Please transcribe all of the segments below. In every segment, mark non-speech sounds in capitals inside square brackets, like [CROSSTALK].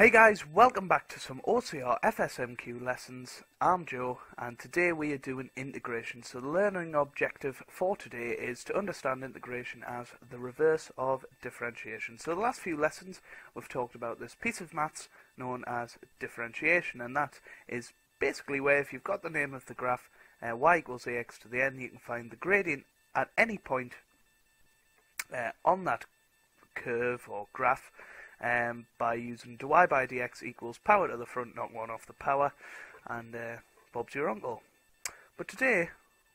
Hey guys, welcome back to some OCR FSMQ lessons. I'm Joe and today we are doing integration. So the learning objective for today is to understand integration as the reverse of differentiation. So the last few lessons we've talked about this piece of maths known as differentiation and that is basically where if you've got the name of the graph uh, y equals ax to the n you can find the gradient at any point uh, on that curve or graph um, by using dy by dx equals power to the front, not one off the power, and uh, Bob's your uncle. But today,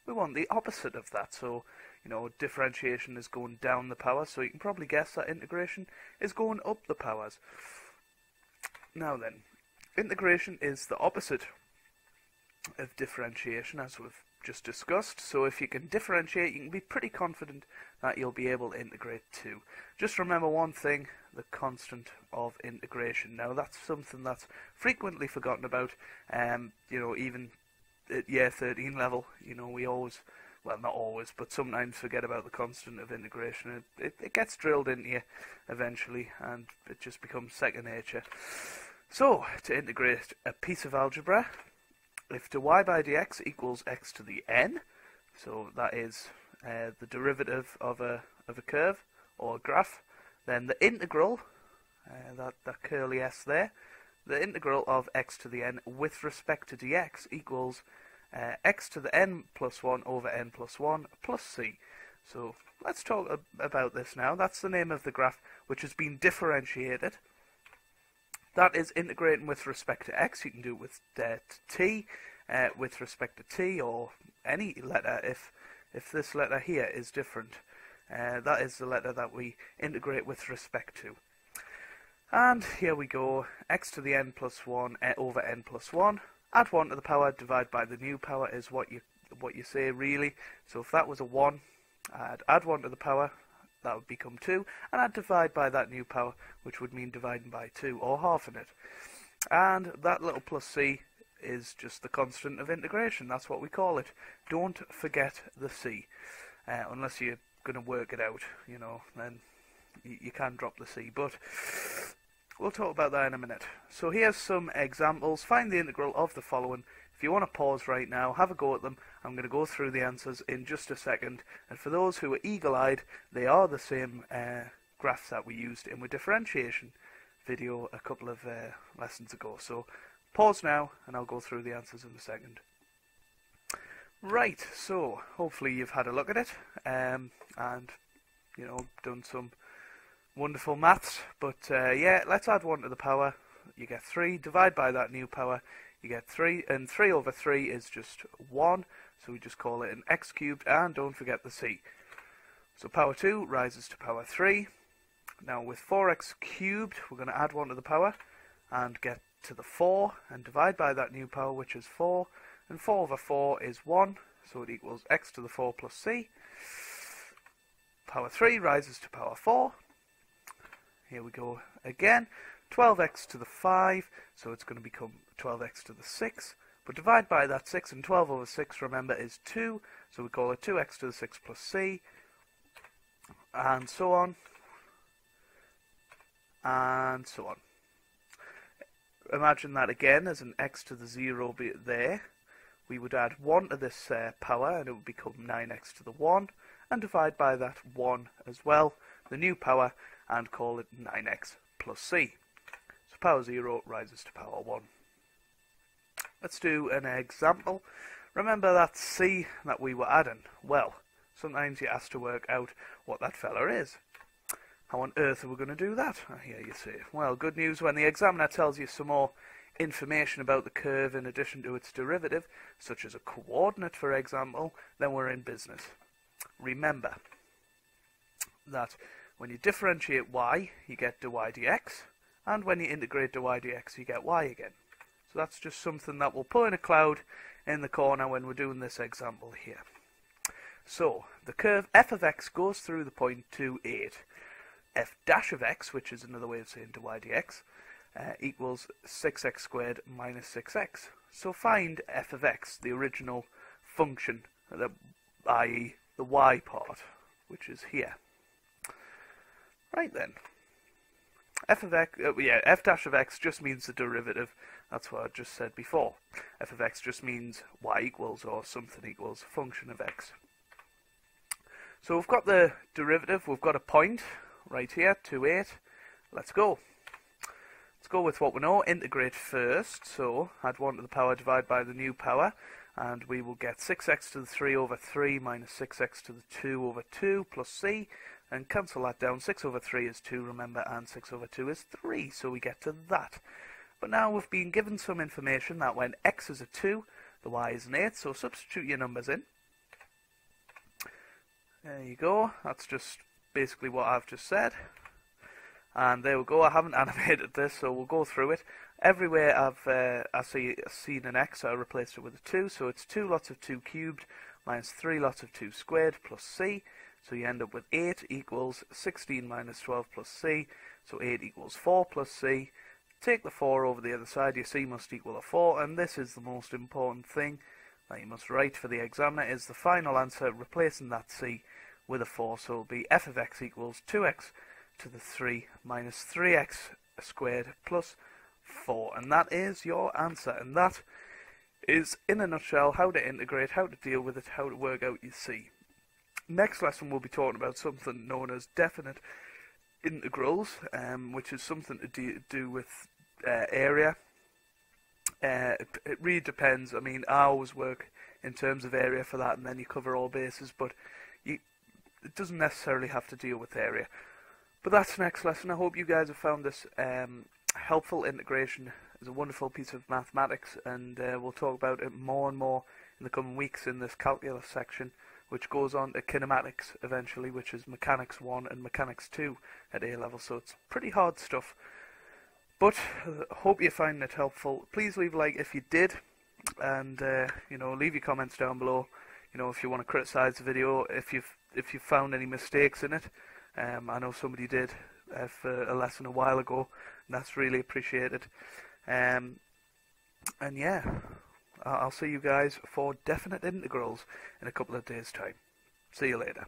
we want the opposite of that. So, you know, differentiation is going down the power, so you can probably guess that integration is going up the powers. Now then, integration is the opposite of differentiation, as we've just discussed. So if you can differentiate, you can be pretty confident that you'll be able to integrate too. Just remember one thing, the constant of integration. Now that's something that's frequently forgotten about, um, you know, even at year 13 level, you know, we always, well not always, but sometimes forget about the constant of integration. It, it, it gets drilled into you eventually and it just becomes second nature. So, to integrate a piece of algebra, if dy by dx equals x to the n, so that is uh, the derivative of a of a curve or a graph, then the integral, uh, that that curly s there, the integral of x to the n with respect to dx equals uh, x to the n plus 1 over n plus 1 plus c. So let's talk ab about this now. That's the name of the graph which has been differentiated. That is integrating with respect to x. You can do it with uh, t, uh, with respect to t, or any letter if if this letter here is different. Uh, that is the letter that we integrate with respect to. And here we go, x to the n plus 1 uh, over n plus 1. Add 1 to the power, divide by the new power is what you what you say really. So if that was a 1, I'd add 1 to the power, that would become 2, and I'd divide by that new power, which would mean dividing by 2, or halving it. And that little plus c is just the constant of integration, that's what we call it. Don't forget the c, uh, unless you're going to work it out, you know, then you, you can drop the c, but we'll talk about that in a minute. So here's some examples. Find the integral of the following if you want to pause right now, have a go at them. I'm going to go through the answers in just a second. And for those who are eagle-eyed, they are the same uh, graphs that we used in the differentiation video a couple of uh, lessons ago. So pause now, and I'll go through the answers in a second. Right, so hopefully you've had a look at it, um, and you know done some wonderful maths. But uh, yeah, let's add one to the power. You get three. Divide by that new power you get 3, and 3 over 3 is just 1, so we just call it an x cubed, and don't forget the c. So power 2 rises to power 3. Now with 4x cubed, we're going to add 1 to the power, and get to the 4, and divide by that new power, which is 4, and 4 over 4 is 1, so it equals x to the 4 plus c. Power 3 rises to power 4. Here we go again. 12x to the 5, so it's going to become 12x to the 6. But divide by that 6, and 12 over 6, remember, is 2, so we call it 2x to the 6 plus c, and so on, and so on. Imagine that again as an x to the 0 there. We would add 1 to this uh, power, and it would become 9x to the 1, and divide by that 1 as well, the new power, and call it 9x plus c. So power 0 rises to power 1. Let's do an example. Remember that C that we were adding? Well, sometimes you ask to work out what that fella is. How on earth are we going to do that? I hear you say. Well, good news when the examiner tells you some more information about the curve in addition to its derivative, such as a coordinate for example, then we're in business. Remember that when you differentiate y, you get dy dx, and when you integrate dy dx, you get y again. So that's just something that we'll put in a cloud in the corner when we're doing this example here. So, the curve f of x goes through the point 2, 8. f dash of x, which is another way of saying dy dx, uh, equals 6x squared minus 6x. So find f of x, the original function, i.e. the y part, which is here. Right then. f of x, uh, yeah, f dash of x just means the derivative. That's what I just said before. f of x just means y equals or something equals function of x. So we've got the derivative, we've got a point right here, 2, 8. Let's go. Let's go with what we know, integrate first. So add 1 to the power, divide by the new power and we will get 6x to the 3 over 3 minus 6x to the 2 over 2 plus c, and cancel that down. 6 over 3 is 2, remember, and 6 over 2 is 3, so we get to that. But now we've been given some information that when x is a 2, the y is an 8, so substitute your numbers in. There you go, that's just basically what I've just said. And there we go, I haven't [LAUGHS] animated this, so we'll go through it. Everywhere I've uh, I see seen an x, I replaced it with a 2, so it's 2 lots of 2 cubed minus 3 lots of 2 squared plus c, so you end up with 8 equals 16 minus 12 plus c, so 8 equals 4 plus c. Take the 4 over the other side, your c must equal a 4, and this is the most important thing that you must write for the examiner, is the final answer replacing that c with a 4, so it will be f of x equals 2x to the 3 minus 3x squared plus 4. And that is your answer. And that is, in a nutshell, how to integrate, how to deal with it, how to work out your C. Next lesson we'll be talking about something known as definite integrals, um, which is something to do, do with uh, area. Uh, it, it really depends. I mean, I always work in terms of area for that, and then you cover all bases, but you, it doesn't necessarily have to deal with area. But that's next lesson. I hope you guys have found this um, helpful. Integration is a wonderful piece of mathematics, and uh, we'll talk about it more and more in the coming weeks in this calculus section, which goes on to kinematics eventually, which is mechanics 1 and mechanics 2 at A level. So it's pretty hard stuff. But uh, hope you find it helpful. Please leave a like if you did, and uh, you know leave your comments down below. You know if you want to criticize the video, if you've if you found any mistakes in it. Um, I know somebody did uh, for a lesson a while ago, and that's really appreciated. Um, and yeah, I'll see you guys for definite integrals in a couple of days' time. See you later.